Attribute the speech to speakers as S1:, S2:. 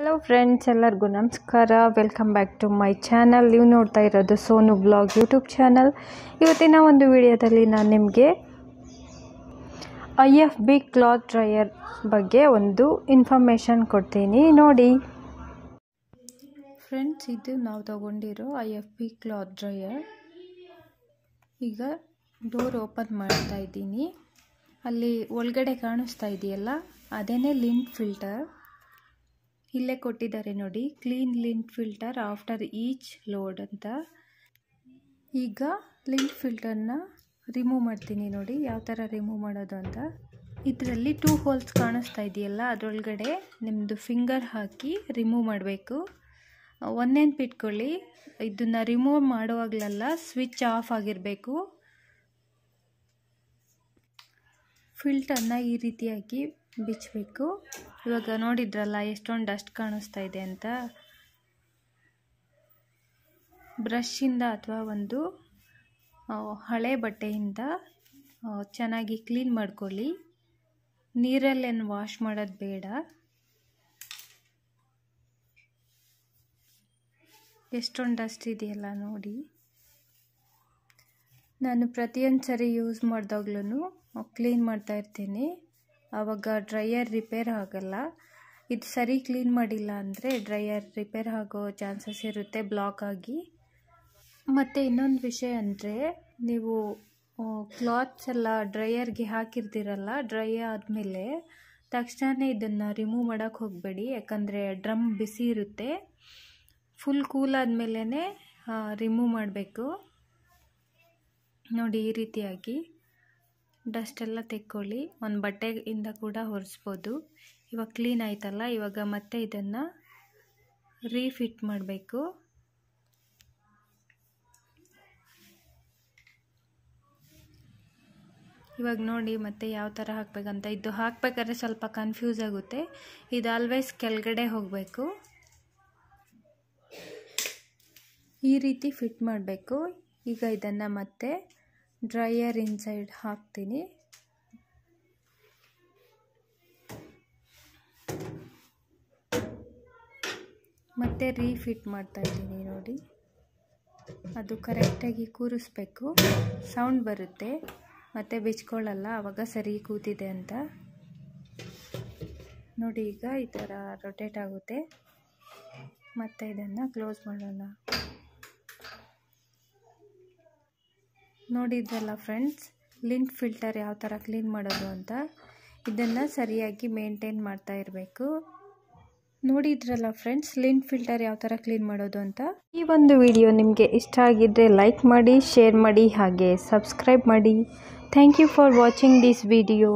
S1: Hello friends ಎಲ್ಲರಿಗೂ ನಮಸ್ಕಾರ. Welcome back to my channel ನೀವು ನೋಡ್ತಾ ಇರೋದು ಸೋನು ಬ್ಲಾಗ್ ಯೂಟ್ಯೂಬ್ ಚಾನಲ್ ಇವತ್ತಿನ ಒಂದು ವಿಡಿಯೋದಲ್ಲಿ ನಾನು ನಿಮಗೆ I F B cloth dryer ಬಗ್ಗೆ ಒಂದು ಇನ್ಫಾರ್ಮೇಷನ್ ಕೊಡ್ತೀನಿ. ನೋಡಿ. ಫ್ರೆಂಡ್ಸ್ ಇದು ನಾವು ತಗೊಂಡಿರೋ I F B cloth dryer ಈಗ ಡೋರ್ ಓಪನ್ ಮಾಡ್ತಾ ಇದ್ದೀನಿ. ಅಲ್ಲಿ ಒಳಗಡೆ ಕಾಣಿಸ್ತಾ ಇದೆಯಲ್ಲ, ಅದೇನೇ ಲಿಂಕ್ ಫಿಲ್ಟರ್ ಇಲ್ಲೇ ಕೊಟ್ಟಿದ್ದಾರೆ ನೋಡಿ. Clean lint filter after each load ಅಂತ. ಈಗ ಲಿಂಕ್ ಫಿಲ್ಟರ್ನ ರಿಮೂವ್ ಮಾಡ್ತೀನಿ ನೋಡಿ. ಯಾವ ಥರ ರಿಮೂವ್ ಮಾಡೋದು ಅಂತ. ಇದರಲ್ಲಿ ಟೂ ಹೋಲ್ಸ್ ಕಾಣಿಸ್ತಾ ಇದೆಯಲ್ಲ, ಅದರೊಳಗಡೆ ನಿಮ್ಮದು ಫಿಂಗರ್ ಹಾಕಿ ರಿಮೂವ್ ಮಾಡಬೇಕು. ಒಂದೇನು ಪಿಟ್ಕೊಳ್ಳಿ ಇದನ್ನು ರಿಮೂವ್ ಮಾಡುವಾಗಲೆಲ್ಲ ಸ್ವಿಚ್ ಆಫ್ ಆಗಿರಬೇಕು. ಫಿಲ್ಟರ್ನ ಈ ರೀತಿಯಾಗಿ ಬಿಚ್ಚಬೇಕು ಇವಾಗ ನೋಡಿದ್ರಲ್ಲ, ಎಷ್ಟೊಂದು ಡಸ್ಟ್ ಕಾಣಿಸ್ತಾ ಇದೆ ಅಂತ. ಬ್ರಷಿಂದ ಅಥವಾ ಒಂದು ಹಳೆ ಬಟ್ಟೆಯಿಂದ ಚೆನ್ನಾಗಿ ಕ್ಲೀನ್ ಮಾಡ್ಕೊಳ್ಳಿ. ನೀರಲ್ಲೇನು ವಾಶ್ ಮಾಡೋದು ಬೇಡ. ಎಷ್ಟೊಂದು ಡಸ್ಟ್ ಇದೆಯಲ್ಲ ನೋಡಿ. ನಾನು ಪ್ರತಿಯೊಂದು ಸರಿ ಯೂಸ್ ಮಾಡಿದಾಗ್ಲೂ ಕ್ಲೀನ್ ಮಾಡ್ತಾ ಇರ್ತೀನಿ. ಆವಾಗ ಡ್ರೈಯರ್ ರಿಪೇರ್ ಆಗಲ್ಲ. ಇದು ಸರಿ ಕ್ಲೀನ್ ಮಾಡಿಲ್ಲ ಅಂದರೆ ಡ್ರೈಯರ್ ರಿಪೇರ್ ಆಗೋ ಚಾನ್ಸಸ್ ಇರುತ್ತೆ ಬ್ಲಾಕ್ ಆಗಿ. ಮತ್ತು ಇನ್ನೊಂದು ವಿಷಯ ಅಂದರೆ ನೀವು ಕ್ಲಾತ್ಸ್ ಎಲ್ಲ ಡ್ರೈಯರ್ಗೆ ಹಾಕಿರ್ತೀರಲ್ಲ ಡ್ರೈ ಆದಮೇಲೆ ತಕ್ಷಣ ಇದನ್ನು ರಿಮೂವ್ ಮಾಡೋಕ್ಕೆ ಹೋಗಬೇಡಿ. ಯಾಕಂದರೆ ಡ್ರಮ್ ಬಿಸಿ ಇರುತ್ತೆ. ಫುಲ್ ಕೂಲ್ ಆದಮೇಲೆ ರಿಮೂವ್ ಮಾಡಬೇಕು. ನೋಡಿ ಈ ರೀತಿಯಾಗಿ. ಡಸ್ಟ್ ಎಲ್ಲ ತೆಕ್ಕೊಳ್ಳಿ. ಒಂದು ಬಟ್ಟೆಯಿಂದ ಕೂಡ ಒರೆಸ್ಬೋದು. ಇವಾಗ ಕ್ಲೀನ್ ಆಯ್ತಲ್ಲ, ಇವಾಗ ಮತ್ತೆ ಇದನ್ನು ರೀಫಿಟ್ ಮಾಡಬೇಕು. ಇವಾಗ ನೋಡಿ ಮತ್ತೆ ಯಾವ ಥರ ಹಾಕಬೇಕಂತ. ಇದು ಹಾಕಬೇಕಾದ್ರೆ ಸ್ವಲ್ಪ ಕನ್ಫ್ಯೂಸ್ ಆಗುತ್ತೆ. ಇದು ಆಲ್ವೇಸ್ ಕೆಳಗಡೆ ಹೋಗಬೇಕು. ಈ ರೀತಿ ಫಿಟ್ ಮಾಡಬೇಕು. ಈಗ ಇದನ್ನು ಮತ್ತೆ ಡ್ರೈಯರ್ ಇನ್ಸೈಡ್ ಹಾಕ್ತೀನಿ. ಮತ್ತೆ ರೀಫಿಟ್ ಮಾಡ್ತಾ ಇದ್ದೀನಿ ನೋಡಿ. ಅದು ಕರೆಕ್ಟಾಗಿ ಕೂರಿಸ್ಬೇಕು. ಸೌಂಡ್ ಬರುತ್ತೆ. ಮತ್ತೆ ಬಿಚ್ಕೊಳ್ಳಲ್ಲ ಆವಾಗ ಸರಿ ಕೂತಿದೆ ಅಂತ. ನೋಡಿ ಈಗ ಈ ಥರ ರೊಟೇಟ್ ಆಗುತ್ತೆ. ಮತ್ತೆ ಇದನ್ನು ಕ್ಲೋಸ್ ಮಾಡೋಣ. ನೋಡಿದ್ರಲ್ಲ ಫ್ರೆಂಡ್ಸ್, ಲಿಂಟ್ ಫಿಲ್ಟರ್ ಯಾವ ಥರ ಕ್ಲೀನ್ ಮಾಡೋದು ಅಂತ. ಇದನ್ನು ಸರಿಯಾಗಿ ಮೇಂಟೈನ್ ಮಾಡ್ತಾ ಇರಬೇಕು. ನೋಡಿದ್ರಲ್ಲ ಫ್ರೆಂಡ್ಸ್, ಲಿಂಟ್ ಫಿಲ್ಟರ್ ಯಾವ ಥರ ಕ್ಲೀನ್ ಮಾಡೋದು ಅಂತ. ಈ ಒಂದು ವಿಡಿಯೋ ನಿಮಗೆ ಇಷ್ಟ ಆಗಿದ್ದರೆ ಲೈಕ್ ಮಾಡಿ, ಶೇರ್ ಮಾಡಿ, ಹಾಗೆ ಸಬ್ಸ್ಕ್ರೈಬ್ ಮಾಡಿ. Thank you for watching this video.